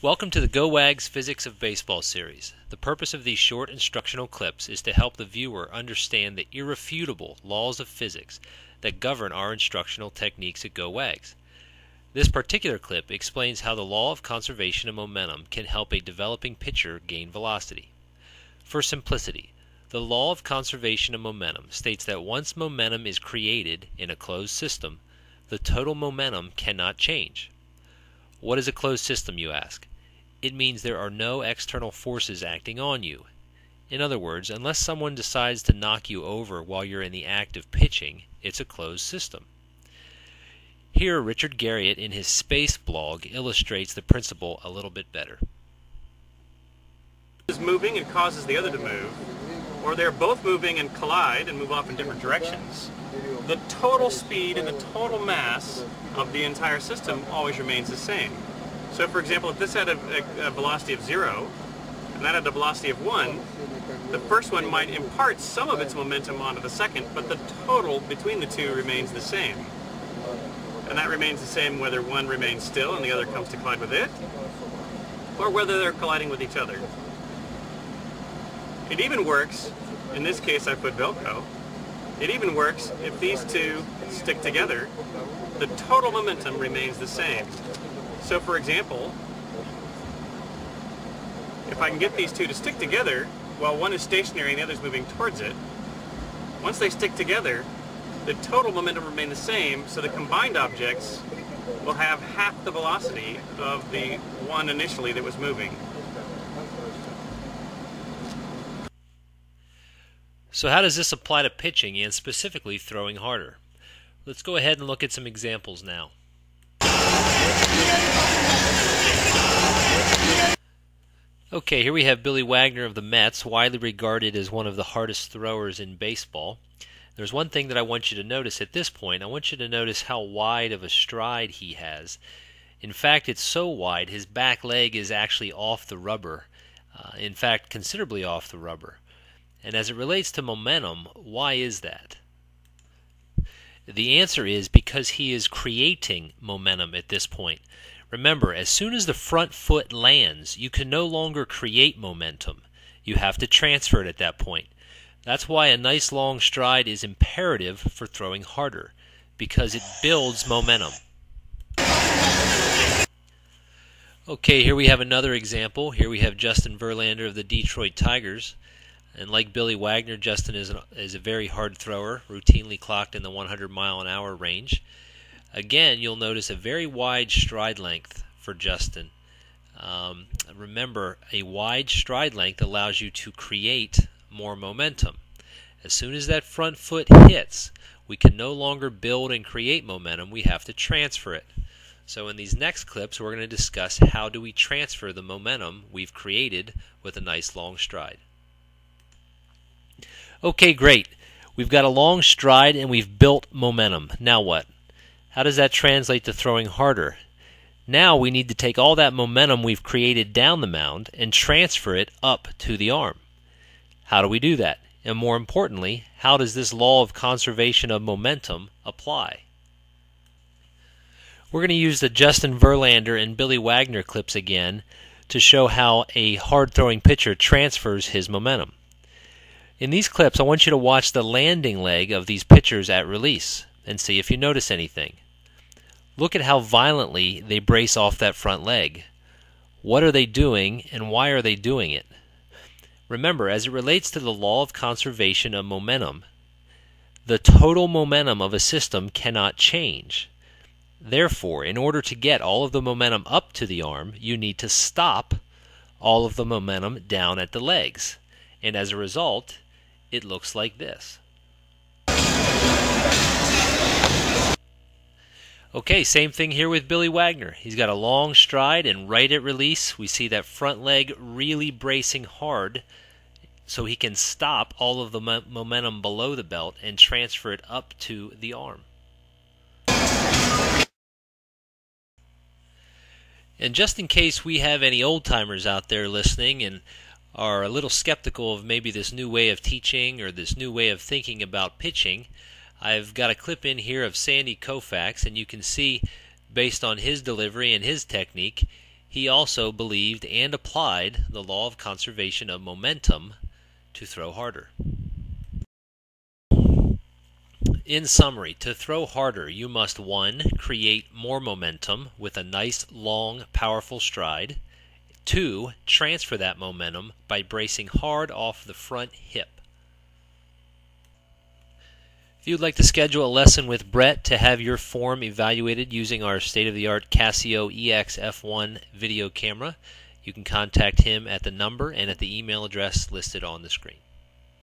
Welcome to the Go Wags Physics of Baseball series. The purpose of these short instructional clips is to help the viewer understand the irrefutable laws of physics that govern our instructional techniques at Go Wags. This particular clip explains how the law of conservation of momentum can help a developing pitcher gain velocity. For simplicity, the law of conservation of momentum states that once momentum is created in a closed system, the total momentum cannot change. What is a closed system, you ask? It means there are no external forces acting on you. In other words, unless someone decides to knock you over while you're in the act of pitching, it's a closed system. Here, Richard Garriott in his Space blog illustrates the principle a little bit better. is moving and causes the other to move, or they're both moving and collide and move off in different directions, the total speed and the total mass of the entire system always remains the same. So for example, if this had a, a, velocity of zero, and that had a velocity of one, the first one might impart some of its momentum onto the second, but the total between the two remains the same. And that remains the same whether one remains still and the other comes to collide with it, or whether they're colliding with each other. It even works, in this case I put Velcro, it even works if these two stick together, the total momentum remains the same. So for example, if I can get these two to stick together while one is stationary and the other is moving towards it, once they stick together, the total momentum remain the same, so the combined objects will have half the velocity of the one initially that was moving. So, how does this apply to pitching and specifically throwing harder? Let's go ahead and look at some examples now. Okay, here we have Billy Wagner of the Mets, widely regarded as one of the hardest throwers in baseball. There's one thing that I want you to notice at this point. I want you to notice how wide of a stride he has. In fact, it's so wide, his back leg is actually off the rubber. Uh, in fact, considerably off the rubber. And as it relates to momentum, why is that? The answer is because he is creating momentum at this point. Remember, as soon as the front foot lands, you can no longer create momentum. You have to transfer it at that point. That's why a nice long stride is imperative for throwing harder, because it builds momentum. Okay, here we have another example. Here we have Justin Verlander of the Detroit Tigers. And like Billy Wagner, Justin is, an, is a very hard thrower, routinely clocked in the 100 mile an hour range. Again, you'll notice a very wide stride length for Justin. Um, remember, a wide stride length allows you to create more momentum. As soon as that front foot hits, we can no longer build and create momentum, we have to transfer it. So in these next clips, we're going to discuss how do we transfer the momentum we've created with a nice long stride. Okay, great. We've got a long stride and we've built momentum. Now what? How does that translate to throwing harder? Now we need to take all that momentum we've created down the mound and transfer it up to the arm. How do we do that? And more importantly, how does this law of conservation of momentum apply? We're going to use the Justin Verlander and Billy Wagner clips again to show how a hard throwing pitcher transfers his momentum. In these clips, I want you to watch the landing leg of these pitchers at release and see if you notice anything. Look at how violently they brace off that front leg. What are they doing and why are they doing it? Remember, as it relates to the law of conservation of momentum, the total momentum of a system cannot change. Therefore, in order to get all of the momentum up to the arm, you need to stop all of the momentum down at the legs. And as a result, it looks like this. Okay, same thing here with Billy Wagner. He's got a long stride, and right at release, we see that front leg really bracing hard so he can stop all of the mo- momentum below the belt and transfer it up to the arm. And just in case we have any old timers out there listening and are a little skeptical of maybe this new way of teaching or this new way of thinking about pitching, I've got a clip in here of Sandy Koufax, and you can see, based on his delivery and his technique, He also believed and applied the law of conservation of momentum to throw harder. In summary, to throw harder, you must 1. create more momentum with a nice, long, powerful stride. 2. transfer that momentum by bracing hard off the front hip. If you'd like to schedule a lesson with Bret to have your form evaluated using our state of the art Casio EX-F1 video camera, you can contact him at the number and at the email address listed on the screen.